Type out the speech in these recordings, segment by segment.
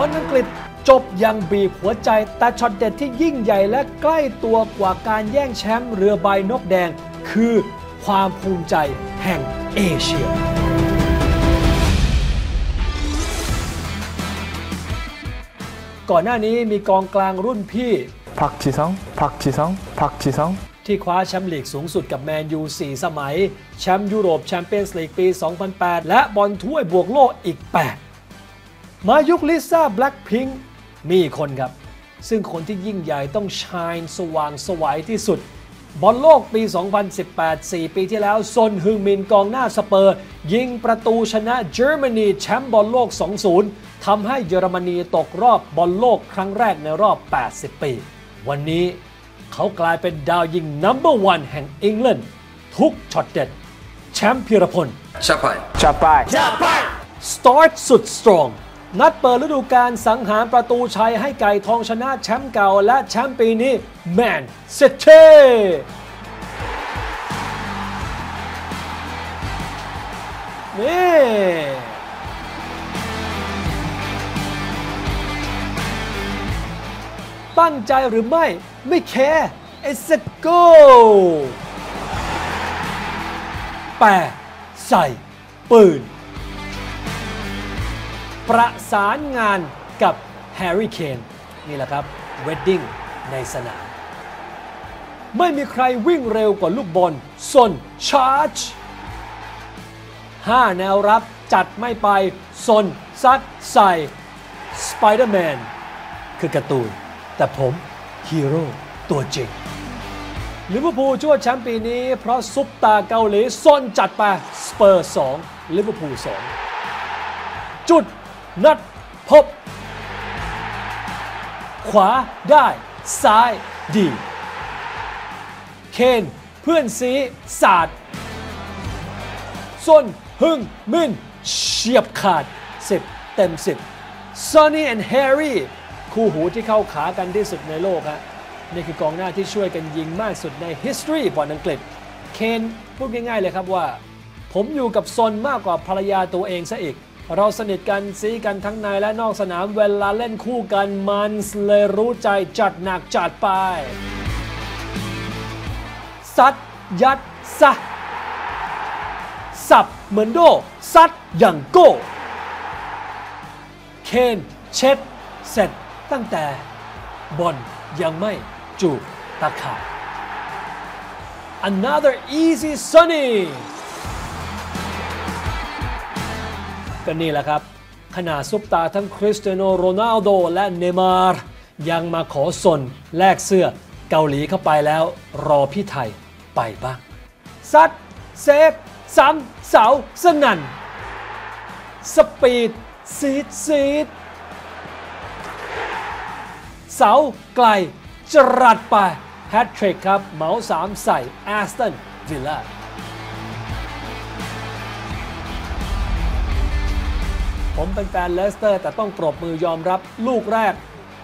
อลอังกฤษจบยังบีบหัวใจแต่ช็อตเด็ดที่ยิ่งใหญ่และใกล้ตัวกว่าการแย่งแชมป์เรือใบนกแดง คือความภูมิใจแห่งเอเชีย ก่อนหน้านี้มีกองกลางรุ่นพี่พักจีซองพักจีซองพักจีซองที่คว้าแชมป์ลีกสูงสุดกับแมนยู 4 สมัย แชมป์ยุโรปแชมเปี้ยนส์ลีกปี 2008 และบอลถ้วยบวกโลกอีก 8 มายุคลิซ่าแบล็คพิงค์มีคนครับ ซึ่งคนที่ยิ่งใหญ่ต้องชายสว่างไสวที่สุด บอลโลกปี 2018 4 ปีที่แล้วซนฮึงมินกองหน้าสเปอร์ ยิงประตูชนะเยอรมนีแชมป์บอลโลก 20 ทำให้เยอรมนีตกรอบบอลโลกครั้งแรกในรอบ 80 ปี วันนี้เขากลายเป็นดาวยิง number one แห่งอังกฤษทุกช็อตเด็ด แชมป์พิรพลชาไปชาไปชาไป start สุด strong นัดเปิดฤดูกาลสังหารประตูชัยให้ไก่ทองชนะแชมป์เก่าและแชมป์ปีนี้แมนเซเช่นี่ตั้งใจหรือไม่ไม่แคร์ It's a go แปะใส่ปืน ประสานงานกับแฮร์รี่เคนนี่แหละครับเวดดิ้งในสนาม ไม่มีใครวิ่งเร็วกว่าลูกบอลซนชาร์จห้าแนวรับจัดไม่ไปซนซัดใส่สไปเดอร์แมนคือการ์ตูน แต่ผมฮีโร่ตัวจริงลิเวอร์พูลช่วยแชมป์ปีนี้ เพราะซุปตาเกาหลีซ่อนจัดไปสเปอร์ 2 ลิเวอร์พูล 2 จุด นัดพบ ขวาได้ซ้ายดี เคนเพื่อนซีศาสตร์ส้นฮึงมินเฉียบขาด 10 เต็ม 10 Sonny and Harry คู่หูที่เข้าขากันที่สุดในโลกฮะนี่คือกองหน้าที่ช่วยกันยิงมากสุดใน history บอลอังกฤษ เคนพูดง่ายๆเลยครับว่า ผมอยู่กับซนมากกว่าภรรยาตัวเองซะอีก เราสนิทกันซีกันทั้งในและนอกสนามเวลาเล่นคู่กันมันเลยรู้ใจจัดหนักจัดไป ซัด ยัดซะสับเหมือนโด ซัดอย่างโก้ เคนเช็ด เสร็จตั้งแต่บอลยังไม่จูบตะข่าย Another easy sunny ก็นี่แหละครับขนาดซุปตาทั้งคริสเตียโนโรนัลโดและเนย์มาร์ยังมาขอสนแลกเสื้อเกาหลีเข้าไปแล้วรอพี่ไทยไปบ้าง ซัดเซฟซ้ำเสาสนั่น สปีดซีดซีดเสาไกลจรัดไปแฮตทริกครับ เหมาสามใส่แอสตันวิลล่า ผมเป็นแฟนเลสเตอร์ แต่ต้องปรบมือยอมรับลูกแรก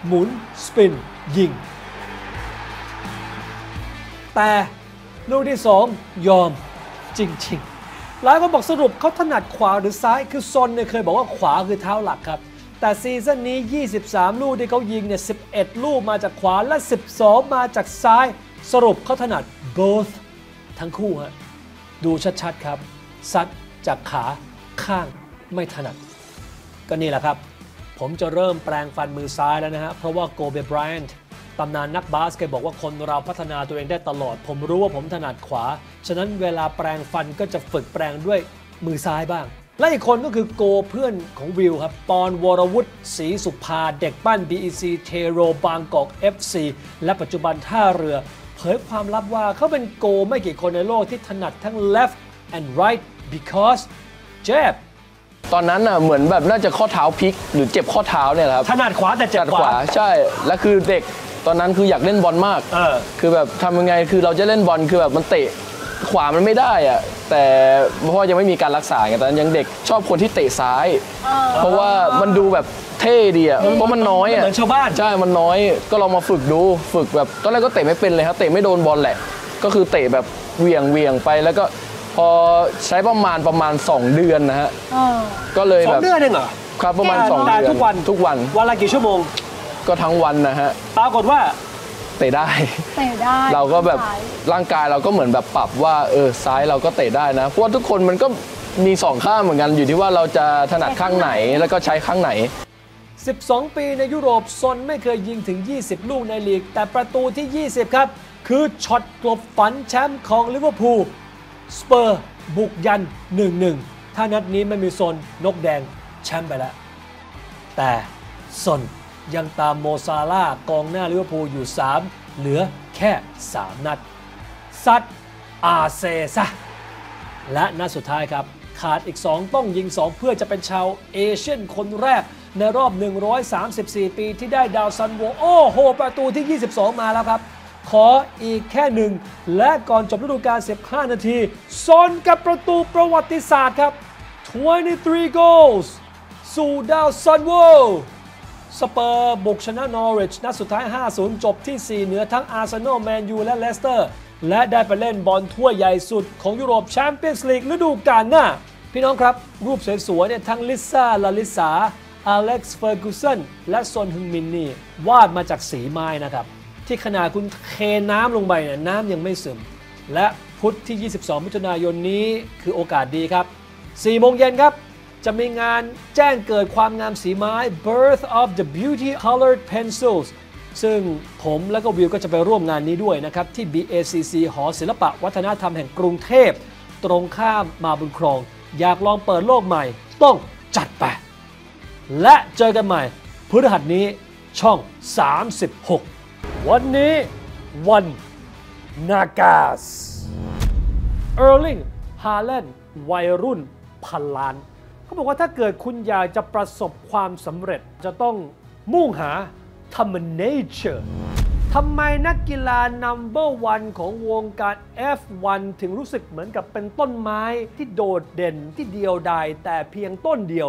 หมุน spin ยิง แต่ลูกที่สองยอมจริง ๆ หลายคนบอกสรุปเขาถนัดขวาหรือซ้ายคือซนเนี่ยเคยบอกว่าขวาคือเท้าหลักครับ แต่ season นี้ 23 ลูกที่เขายิงเนี่ย 11 ลูกมาจากขวาและ 12 มาจากซ้าย สรุปเขาถนัด both ทั้งคู่ฮะดูชัด ๆ ครับ ซัดจากขาข้างไม่ถนัด ก็นี่แหละครับ ผมจะเริ่มแปลงฟันมือซ้ายแล้วนะฮะ เพราะว่าโกเบ b บร y น n ์ตำนานนักบาสเคยบอกว่าคนเราพัฒนาตัวเองได้ตลอด ผมรู้ว่าผมถนัดขวา ฉะนั้นเวลาแปลงฟันก็จะฝึกแปลงด้วยมือซ้ายบ้าง และอีกคนก็คือโกเพื่อนของวิวครับ ปอนวรวุฒิศรีสุภา เด็กปั้น BEC เทโรบางกอก FC และปัจจุบันท่าเรือ เผยความลับว่าเขาเป็นโกไม่กี่คนในโลกที่ถนัดทั้ง left and right because jab ตอนนั้นน่ะเหมือนแบบน่าจะข้อเท้าพลิก หรือเจ็บข้อเท้าเนี่ยแหละครับถนัดขวาแต่เจ็บจัดขขวา วาใช่ แล้วคือเด็กตอนนั้นคืออยากเล่นบอลมาก เออ คือแบบทำยังไงคือเราจะเล่นบอลคือแบบมันเตะขวามันไม่ได้อะแต่เพราะว่ายังไม่มีการรักษาไงตอนนั้นยังเด็กชอบคนที่เตะซ้าย เพราะว่ามันดูแบบเท่ดีอะเพราะมันน้อยอะเหมือนชาวบ้าน ใช่มันน้อยก็ลองมาฝึกดูฝึกแบบตอนแรกก็เตะไม่เป็นเลยครับเตะไม่โดนบอลแหละ ก็คือเตะแบบเหวี่ยงเหวี่ยงไปแล้วก็ พอใช้ประมาณประมาณ 2 เดือนนะฮะก็เลยสอแบงบเดือนเองเหรอ ครับประมาณแต่สองแต่เดือน ทุกวัน ทุกวันวันละกี่ชั่วโมง ก็ทั้งวันนะฮะปรากฏว่า เตะได้ เตะได้เราก็แบบซ้ายร่างกายเราก็เหมือนแบบปรับว่าเออซ้ายเราก็เตะได้นะเพราะว่าทุกคนมันก็มีสองข้างเหมือนกันอยู่ที่ว่าเราจะถนัดข้างไหนแล้วก็ใช้ข้างไหน 12 ปีในยุโรปซนไม่เคยยิงถึง 20 ลูกในลีก แต่ประตูที่ 20 ครับ คือช็อตกลบฝันแชมป์ของลิเวอร์พูล สเปอร์บุกยัน 1-1 ถ้านัดนี้ไม่มีซนนกแดงแชมป์ไปแล้ว แต่ซนยังตามโมซาล่ากองหน้าลิเวอร์พูลอยู่ 3 เหลือแค่ 3 นัด ซัดอาเซซะและนัดสุดท้ายครับ ขาดอีก 2 ต้องยิง 2 เพื่อจะเป็นชาวเอเชียนคนแรก ในรอบ 134 ปีที่ได้ดาวซันโว โอ้โห ประตูที่ 22 มาแล้วครับ ขออีกแค่หนึ่ง และก่อนจบฤดูกาล15 นาทีซนกับประตูประวัติศาสตร์ครับ 23 goals สู่ดาวซันโวสเปอร์บุกชนะนอริชนัดสุดท้าย 5-0 จบที่ 4 เหนือทั้งอาร์เซนอลแมนยูและเลสเตอร์ และได้ไปเล่นบอลถ้วยใหญ่สุดของยุโรปแชมเปี้ยนส์ลีกฤดูกาลหน้า พี่น้องครับ รูปสวยๆเนี่ยทั้งลิซ่า ลาลิสาอเล็กซ์ เฟอร์กูสันและซอนฮึงมินนี่ วาดมาจากสีไม้นะครับ ที่ขนาดคุณเทน้ำลงไปเนี่ยน้ำยังไม่ซึม และพุธที่ 22 มิถุนายนนี้คือโอกาสดีครับ4โมงเย็นครับ จะมีงานแจ้งเกิดความงามสีไม้ Birth of the Beauty Colored Pencils ซึ่งผมและก็วิวก็จะไปร่วมงานนี้ด้วยนะครับ ที่ BACC หอศิลปะวัฒนธรรมแห่งกรุงเทพ ตรงข้ามมาบุญครอง อยากลองเปิดโลกใหม่ ต้องจัดไป และเจอกันใหม่พฤหัสนี้ช่อง 36 วันนี้วันนากาสเออร์ลิงฮาแลนวัยรุ่นพันล้าน เขาบอกว่าถ้าเกิดคุณอยากจะประสบความสำเร็จจะต้องมุ่งหาทำ nature ทำไมนักกีฬา number one ของวงการ F1 ถึงรู้สึกเหมือนกับเป็นต้นไม้ที่โดดเด่นที่เดียวดายแต่เพียงต้นเดียว